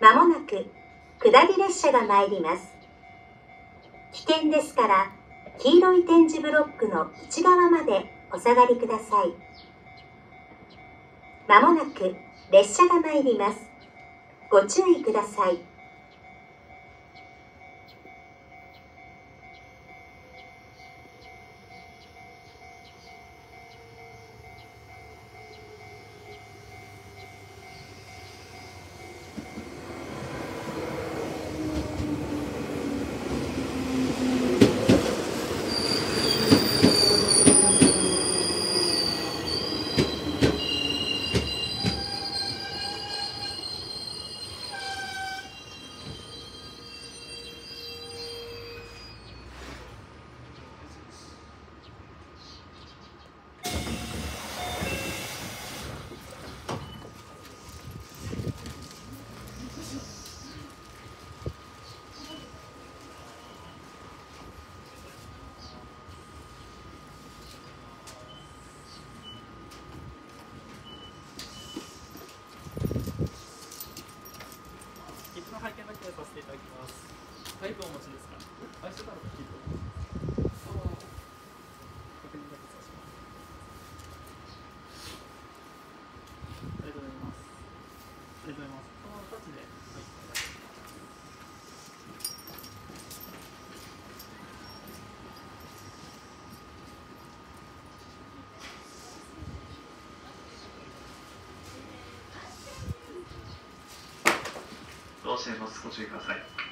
まもなく下り列車が参ります。危険ですから、黄色い点字ブロックの内側までお下がりください。まもなく列車が参ります。ご注意ください。切符の拝見だけさせていただきます。タイプお持ちですか？愛してたのか切符。確認だけさせます。ありがとうございます。あります。この。ご注意ください。